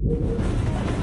ハハハハ!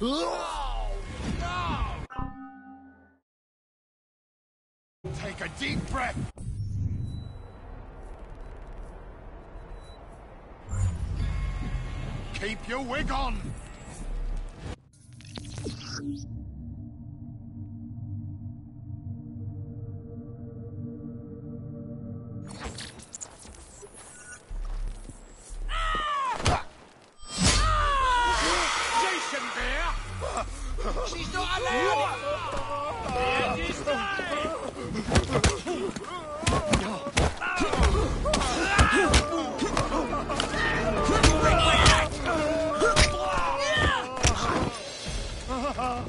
Take a deep breath. Keep your wig on. I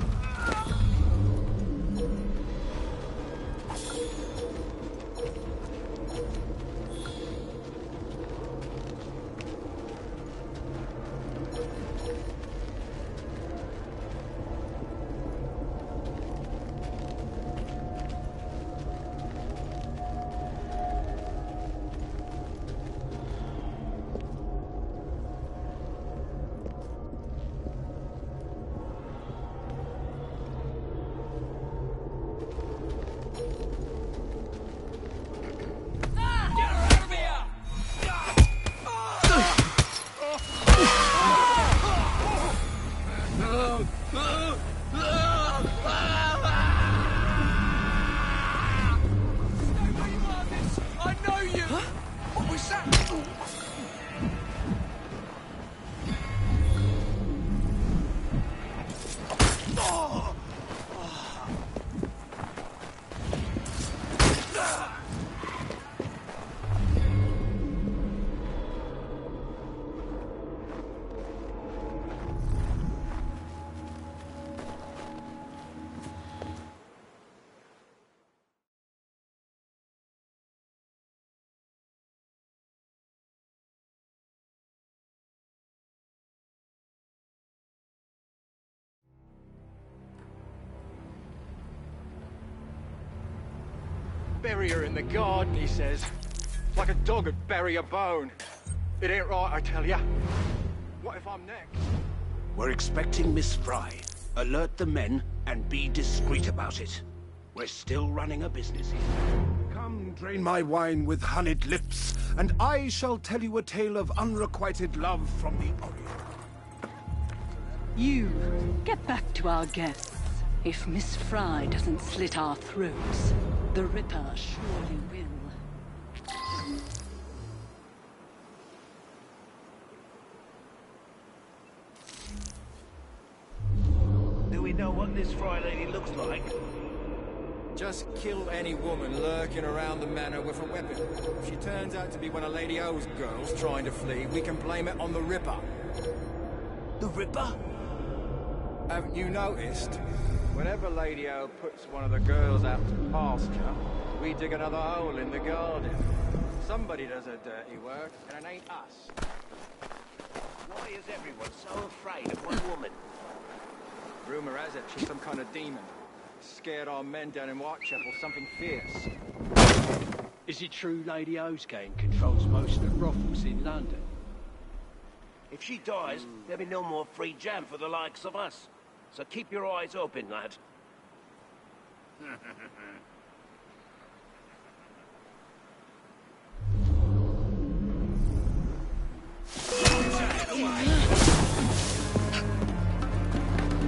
Bury her in the garden, he says. Like a dog would bury a bone. It ain't right, I tell ya. What if I'm next? We're expecting Miss Fry. Alert the men and be discreet about it. We're still running a business here. Come, drain my wine with honeyed lips, and I shall tell you a tale of unrequited love from the Orient. You, get back to our guests. If Miss Fry doesn't slit our throats, the Ripper surely will. Do we know what this Fry lady looks like? Just kill any woman lurking around the manor with a weapon. If she turns out to be one of Lady O's girls trying to flee, we can blame it on the Ripper. The Ripper? Haven't you noticed? Whenever Lady O puts one of the girls out to pasture, we dig another hole in the garden. Somebody does her dirty work, and it ain't us. Why is everyone so afraid of one woman? Rumor has it she's some kind of demon. Scared our men down in Whitechapel something fierce. Is it true Lady O's gang controls most of the brothels in London? If she dies, hmm. there'll be no more free jam for the likes of us. So keep your eyes open, lad.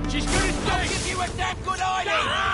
She's dead! give you a damn good hiding!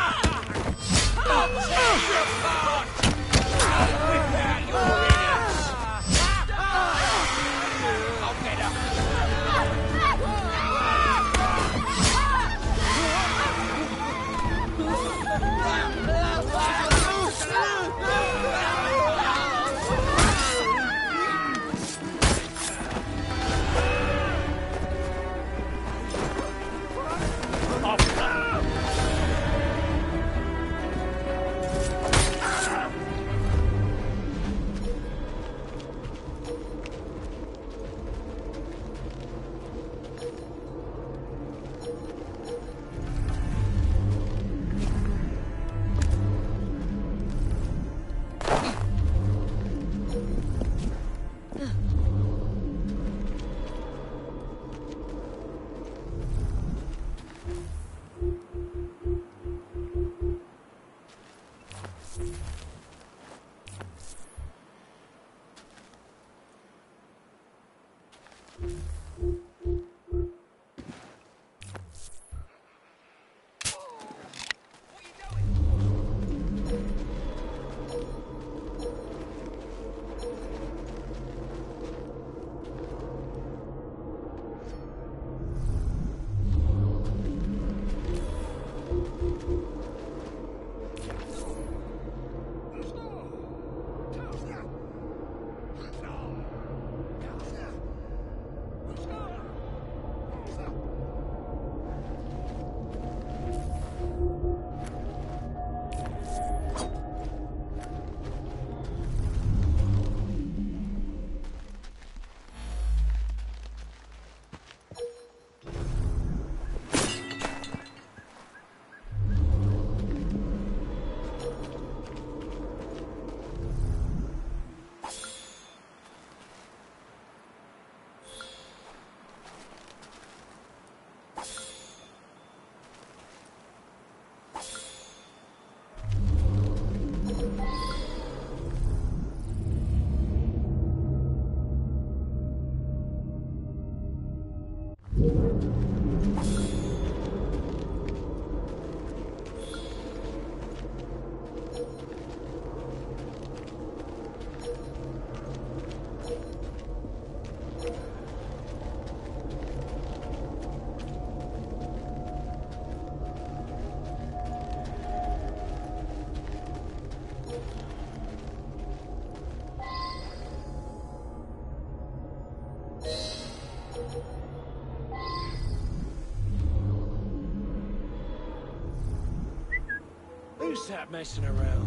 Messing around?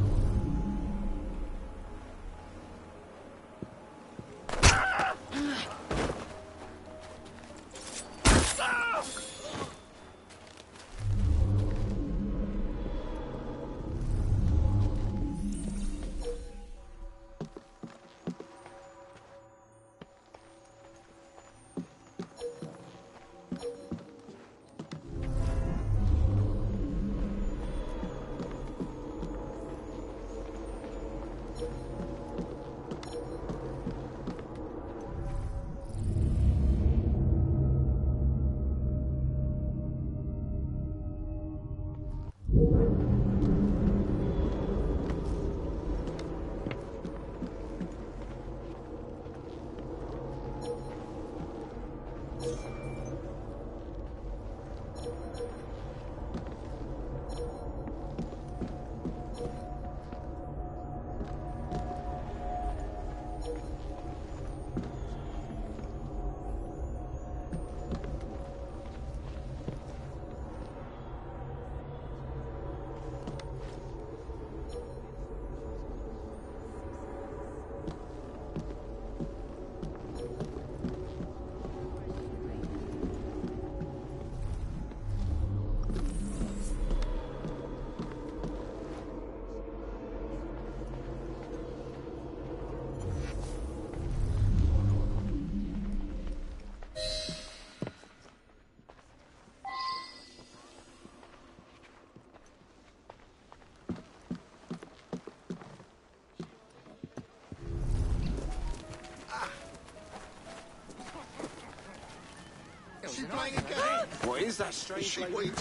playing a game? What is that strange? She weighed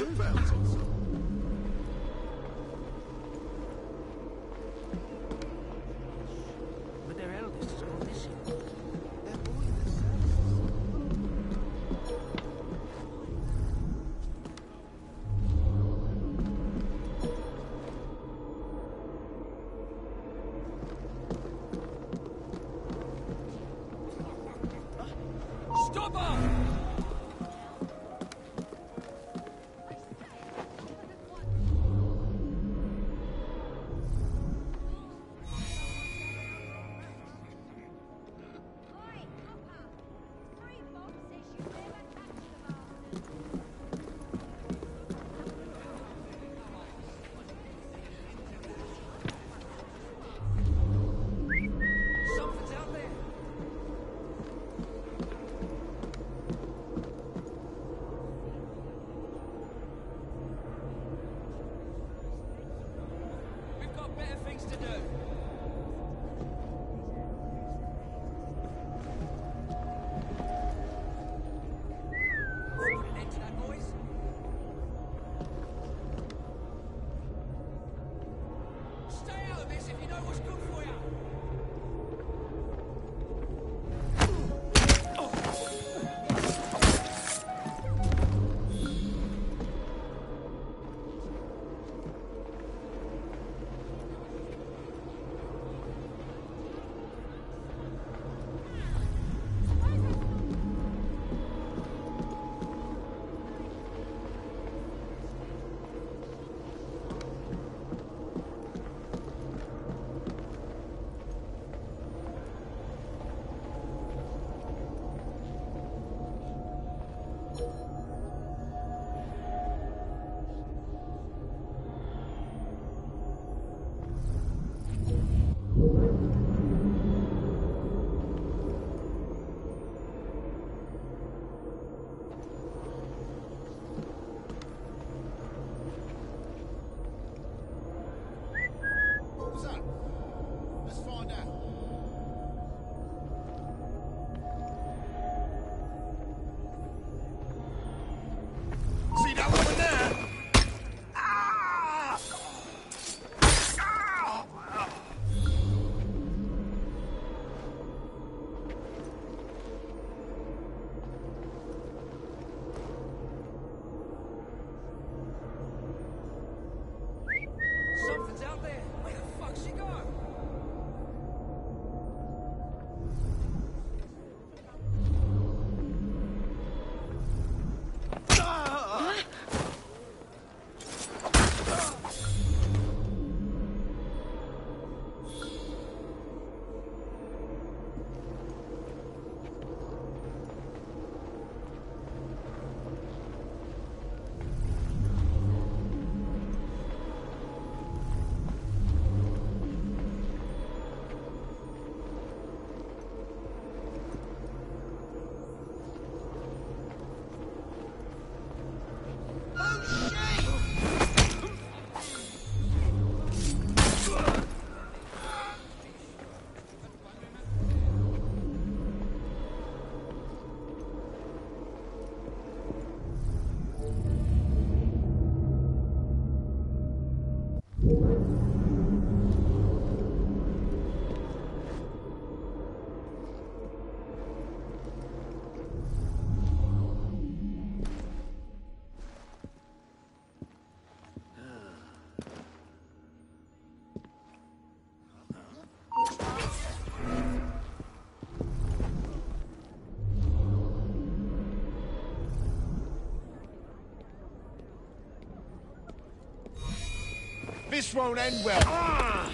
This won't end well.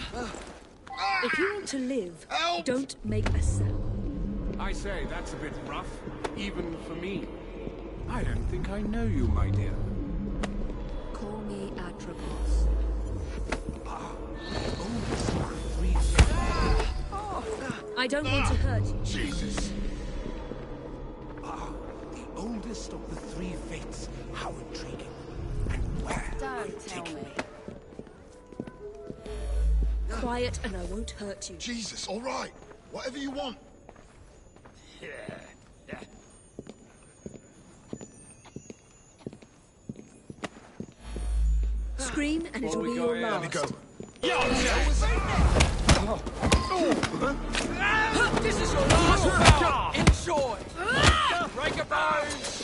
If you want to live, Help! don't make a sound. I say, that's a bit rough, even for me. I don't think I know you, my dear. Call me Atropos. Three I don't want to hurt you. Jesus. Ah, the oldest of the three fates. How intriguing. And where? Don't tell me quiet and I won't hurt you. Jesus, all right. Whatever you want. Scream and it'll be your last. Let me go. Yo, oh. This is your last. Enjoy. Break a bone.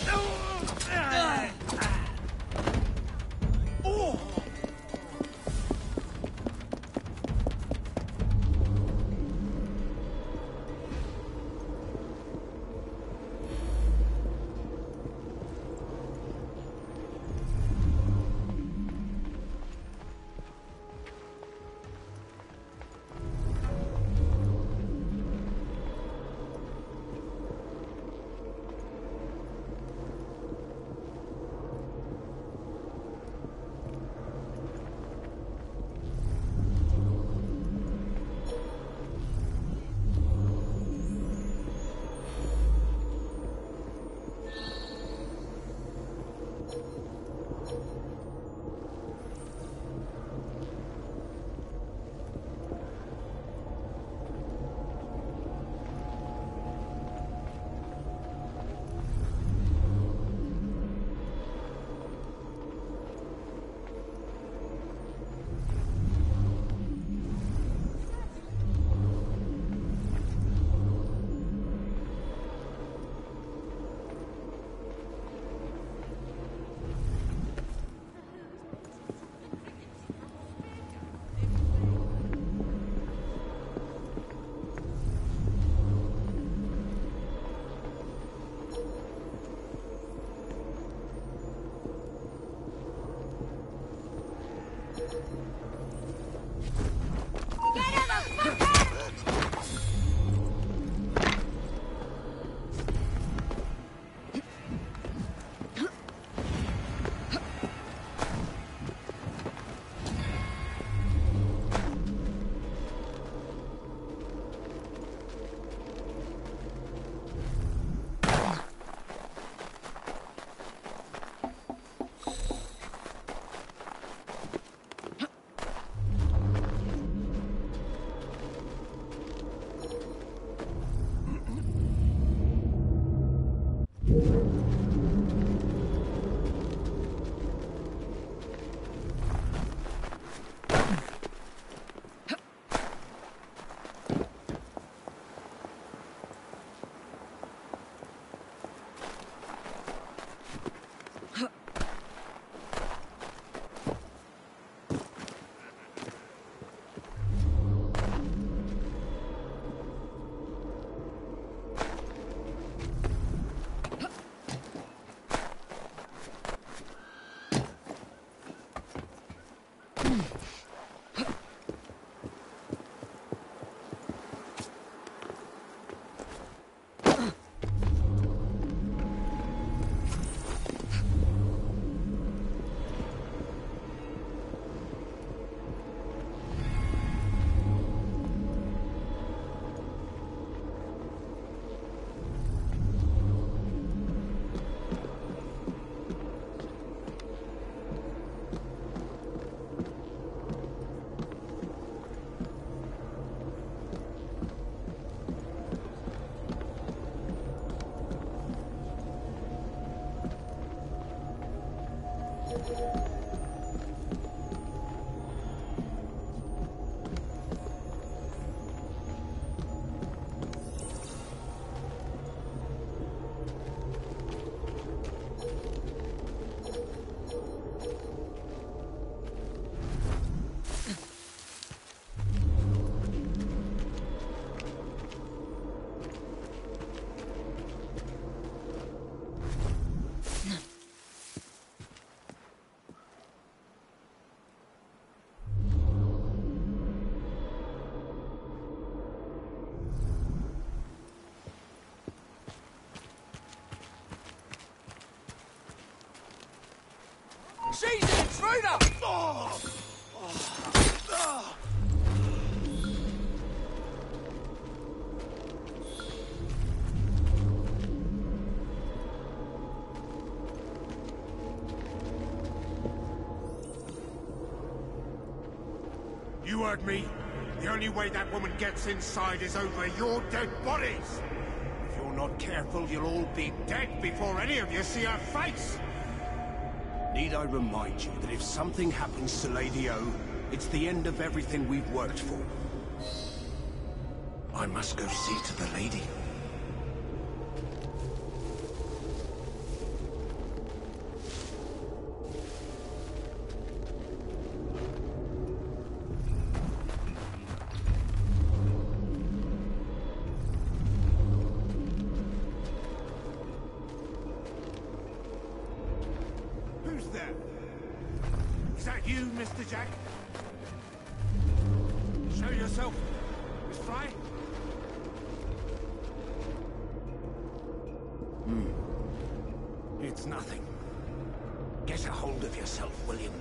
She's an intruder! You heard me. The only way that woman gets inside is over your dead bodies. If you're not careful, you'll all be dead before any of you see her face. Need I remind you that if something happens to Lady O, it's the end of everything we've worked for? I must go see to the lady. Get a hold of yourself, William.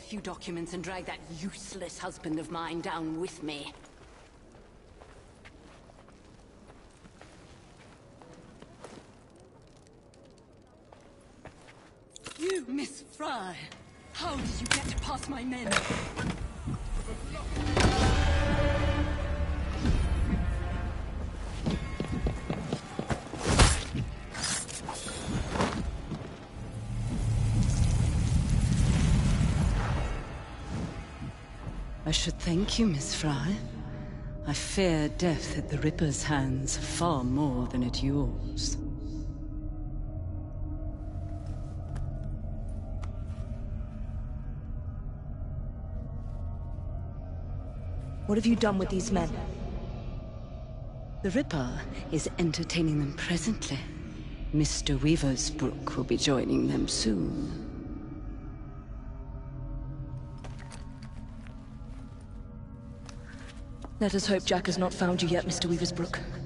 A few documents and drag that useless husband of mine down with me. You, Miss Fry! How did you get past my men? Thank you, Miss Fry. I fear death at the Ripper's hands far more than at yours. What have you done with these men? The Ripper is entertaining them presently. Mr. Weaversbrook will be joining them soon. Let us hope Jack has not found you yet, Mr. Weaversbrook.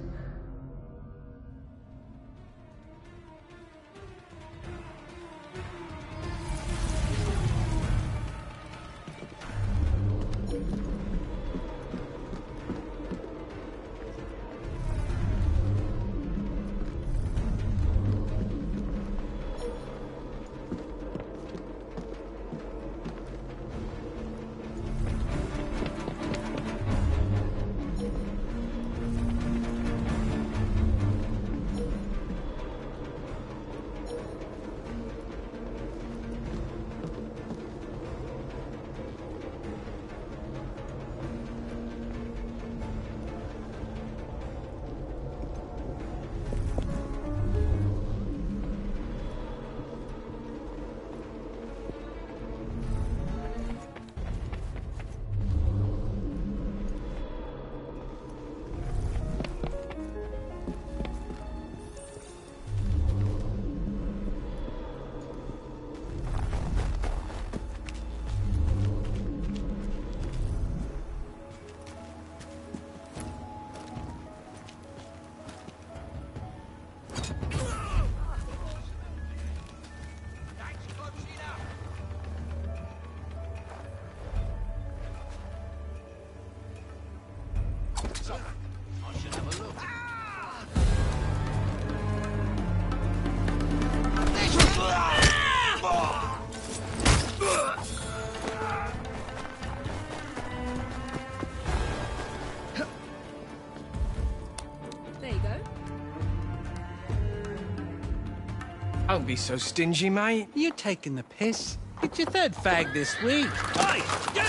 Don't be so stingy, mate. You're taking the piss? It's your third fag this week. Hey, you!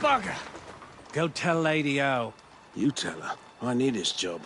Bugger. Go tell Lady O. You tell her. I need his job.